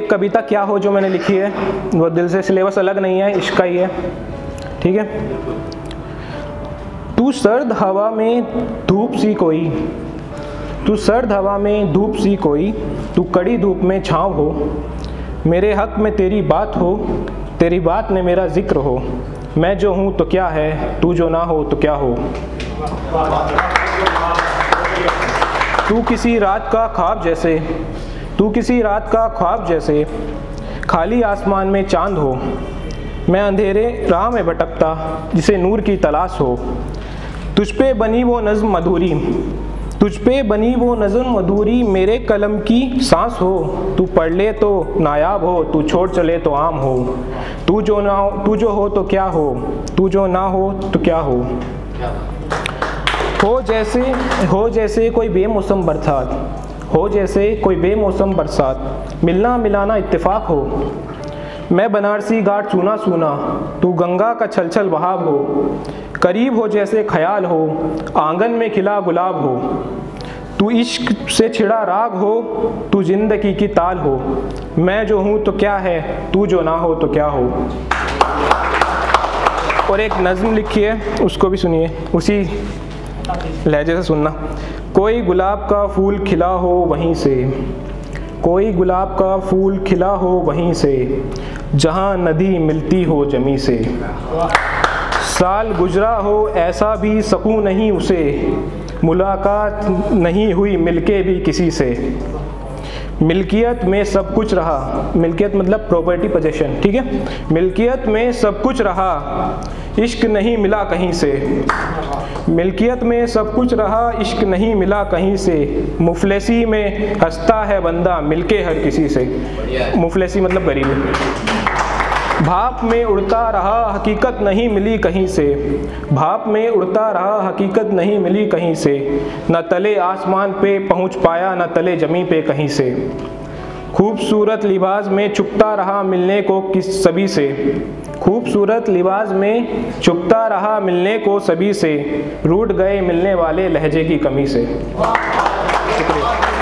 कविता क्या हो जो मैंने लिखी है? वो दिल से सिलेबस अलग नहीं है, इश्क का ही है। ठीक है? तू सर्द हवा में धूप सी कोई, तू सर्द हवा में धूप सी कोई, तू कड़ी धूप में छाँव हो, मेरे हक में तेरी बात हो, तेरी बात में मेरा ज़िक्र हो, मैं जो हूँ तो क्या है, तू जो ना हो तो क्या हो। तू किसी रात का ख्वाब जैसे तू किसी रात का ख्वाब जैसे खाली आसमान में चाँद हो। मैं अंधेरे राह में भटकता, जिसे नूर की तलाश हो। तुझ पे बनी वो नज़म मधुरी तुझ पे बनी वो नज़म मधुरी मेरे कलम की सांस हो। तू पढ़ ले तो नायाब हो, तू छोड़ चले तो आम हो। तू जो ना हो, तू जो हो तो क्या हो? तू जो ना हो तो क्या हो? हो जैसे हो जैसे कोई बेमौसम बरसात। हो जैसे कोई बेमौसम बरसात। मिलना मिलाना इत्तेफाक हो। मैं बनारसी घाट सुना सुना, तू गंगा का छल छल बहाव हो। करीब हो जैसे ख्याल हो, आँगन में खिला गुलाब हो। तू इश्क से छिड़ा राग हो, तू ज़िंदगी की ताल हो। मैं जो हूँ तो क्या है, तू जो ना हो तो क्या हो। और एक नज़म लिखी है, उसको भी सुनिए। उसी लहजे से सुनना। कोई गुलाब का फूल खिला हो वहीं से, कोई गुलाब का फूल खिला हो वहीं से, जहाँ नदी मिलती हो जमी से। साल गुजरा हो ऐसा भी सकूँ नहीं उसे, मुलाकात नहीं हुई मिलके भी किसी से। मिल्कियत में सब कुछ रहा। मिल्कियत मतलब प्रॉपर्टी पोजेशन ठीक है? मिल्कियत में सब कुछ रहा। इश्क नहीं मिला कहीं से। मिल्कियत में सब कुछ रहा, इश्क नहीं मिला कहीं से। मुफलसी में हंसता है बंदा मिलके हर किसी से। मुफलसी मतलब गरीबी। भाप में उड़ता रहा, हकीकत नहीं मिली कहीं से। भाप में उड़ता रहा, हकीकत नहीं मिली कहीं से। न तले आसमान पे पहुँच पाया, न तले जमी पे कहीं से। खूबसूरत लिबास में छुपता रहा मिलने को किस सभी से? खूबसूरत लिबास में छुपता रहा मिलने को सभी से। रूट गए मिलने वाले लहजे की कमी से। शुक्रिया।